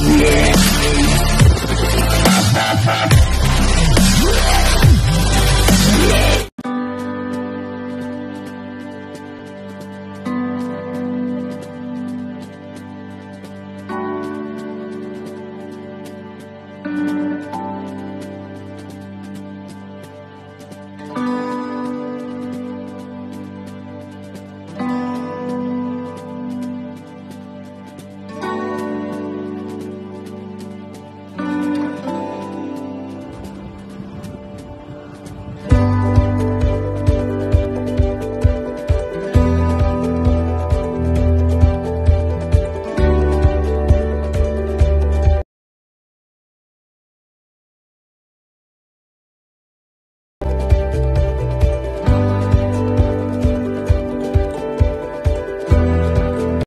Yeah.